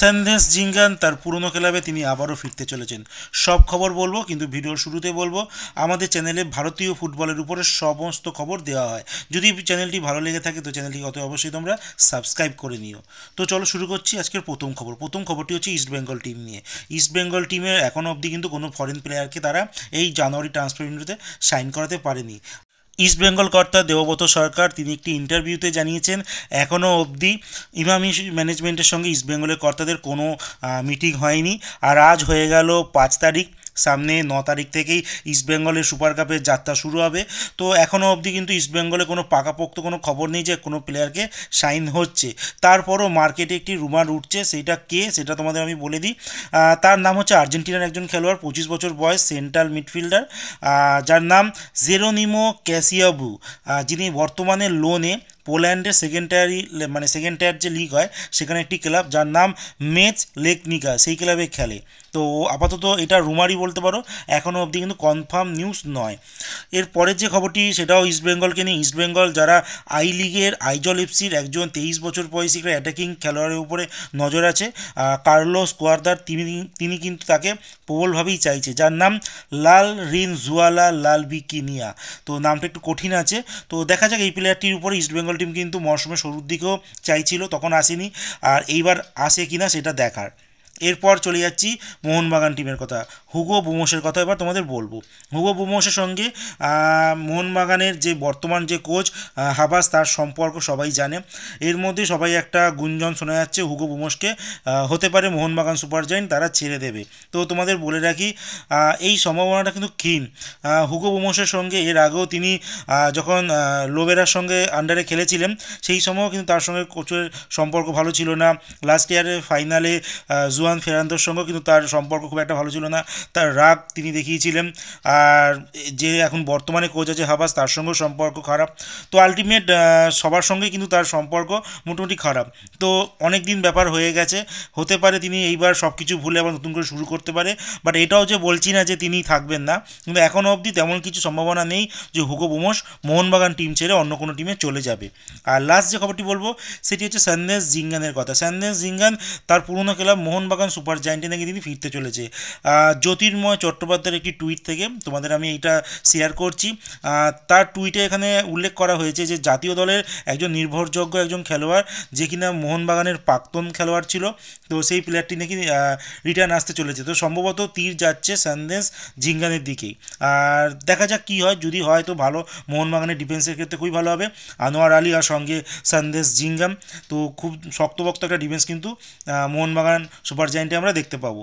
সন্দেশ জিঙ্গান তার পুরনো ক্লাবে তিনি আবারও ফিরতে চলেছেন। সব খবর বলব, কিন্তু ভিডিওর শুরুতে বলব, আমাদের চ্যানেলে ভারতীয় ফুটবলের উপরে সমস্ত খবর দেওয়া হয়। যদি চ্যানেলটি ভালো লেগে থাকে, তো চ্যানেলটি অত অবশ্যই তোমরা সাবস্ক্রাইব করে নিও। তো চলো শুরু করছি আজকের প্রথম খবর। প্রথম খবরটি হচ্ছে ইস্ট বেঙ্গল টিম নিয়ে। ইস্ট বেঙ্গল টিমের এখনও অবধি কিন্তু কোনো ফরেন প্লেয়ারকে তারা এই জানুয়ারি ট্রান্সফার উইন্ডোতে সাইন করাতে পারেনি। ইস্ট বেঙ্গল কর্তা দেবব্রত সরকার, তিনি একটি ইন্টারভিউতে জানিয়েছেন এখনও অবধি ইমামি ম্যানেজমেন্টের সঙ্গে ইস্ট বেঙ্গলের কর্তাদের কোনো মিটিং হয়নি। আর আজ হয়ে গেল পাঁচ তারিখ। সামনে ন তারিখ থেকেই ইস্টবেঙ্গলের সুপার কাপের যাত্রা শুরু হবে। তো এখনও অবধি কিন্তু ইস্টবেঙ্গলে কোনো পাকাপোক্ত কোনো খবর নেই যে কোনো প্লেয়ারকে সাইন হচ্ছে। তারপরও মার্কেটে একটি রুমার উঠছে, সেটা কে সেটা তোমাদের আমি বলে দিই। তার নাম হচ্ছে আর্জেন্টিনার একজন খেলোয়াড়, পঁচিশ বছর বয়স সেন্ট্রাল মিডফিল্ডার যার নাম জেরোনিমো ক্যাসিয়াবু যিনি বর্তমানে লোনে পোল্যান্ডে সেকেন্ড টায়ারই মানে সেকেন্ড টায়ার যে লিগ হয়, সেখানে একটি ক্লাব যার নাম মেচ লেকনিকা সেই ক্লাবে খেলে। তো আপাতত এটা রুমারই বলতে পারো এখনও অবধি কিন্তু কনফার্ম নিউজ নয়। এর পরের যে খবরটি, সেটাও ইস্টবেঙ্গলকে নিয়ে। ইস্টবেঙ্গল যারা আই লিগের আইজল এফসির একজন তেইশ বছর বয়সী অ্যাটাকিং খেলোয়াড়ের উপরে নজর আছে কার্লোস কোয়ারদার, তিনি তিনি কিন্তু তাকে প্রবলভাবেই চাইছে। যার নাম লাল রিন জুয়ালা লাল বিকিনিয়া তো নামটা একটু কঠিন আছে। তো দেখা যাক, এই প্লেয়ারটির উপরে ইস্টবেঙ্গল টিম কিন্তু মরশুমের শুরুর দিকেও চাইছিল, তখন আসেনি। আর এইবার আসে কিনা, সেটা দেখার। এরপর চলে যাচ্ছি মোহনবাগান টিমের কথা। হুগো বুমোসের কথা এবার তোমাদের বলব। হুগো বুমোসের সঙ্গে মোহনবাগানের যে বর্তমান যে কোচ হাবাস, তার সম্পর্ক সবাই জানে। এর মধ্যে সবাই একটা গুঞ্জন শোনা যাচ্ছে হুগো বুমোসকে হতে পারে মোহনবাগান সুপার জাইন তারা ছেড়ে দেবে। তো তোমাদের বলে রাখি এই সম্ভাবনাটা কিন্তু ক্ষীণ। হুগো বুমোসের সঙ্গে, এর আগেও তিনি যখন লোবেরার সঙ্গে আন্ডারে খেলেছিলেন, সেই সময়ও কিন্তু তার সঙ্গে কোচের সম্পর্ক ভালো ছিল না। লাস্ট ইয়ারের ফাইনালে জুয়ান ফেরান্দোর সঙ্গেও কিন্তু তার সম্পর্ক খুব একটা ভালো ছিল না। তার রাগ তিনি দেখিয়েছিলেন। আর যে এখন বর্তমানে কোচ আছে হাবাস, তার সঙ্গেও সম্পর্ক খারাপ। তো আলটিমেট সবার সঙ্গেই কিন্তু তার সম্পর্ক মোটামুটি খারাপ। তো অনেক দিন ব্যাপার হয়ে গেছে। হতে পারে তিনি এইবার সব কিছু ভুলে আবার নতুন করে শুরু করতে পারে। বাট এটাও যে বলছি না যে তিনি থাকবেন না। কিন্তু এখনও অবধি তেমন কিছু সম্ভাবনা নেই যে হুগো বোমস মোহনবাগান টিম ছেড়ে অন্য কোনো টিমে চলে যাবে। আর লাস্ট যে খবরটি বলব, সেটি হচ্ছে সন্দেশ জিঙ্গানের কথা। সন্দেশ জিঙ্গান, তার পুরনো ক্লাব মোহনবাগান সুপার জায়েন্টে নাকি তিনি ফিরতে চলেছে। জ্যোতির্ময় চট্টোপাধ্যায়ের একটি টুইট থেকে, তোমাদের আমি এইটা শেয়ার করছি। তার টুইটে এখানে উল্লেখ করা হয়েছে যে, জাতীয় দলের একজন নির্ভরযোগ্য একজন খেলোয়াড়, যে কিনা মোহনবাগানের প্রাক্তন খেলোয়াড় ছিল, তো সেই প্লেয়ারটি নাকি রিটার্ন আসতে চলেছে। তো সম্ভবত তীর যাচ্ছে সন্দেশ ঝিঙ্গানের দিকেই। আর দেখা যাক কী হয়, যদি হয় তো ভালো, মোহনবাগানের ডিফেন্সের ক্ষেত্রে খুবই ভালো হবে। আনোয়ার আলী আর সঙ্গে সন্দেশ জিঙ্গাম তো খুব শক্তভক্ত একটা ডিফেন্স কিন্তু মোহনবাগান সুপার জায়েন্টে আমরা দেখতে পাবো।